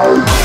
Wow.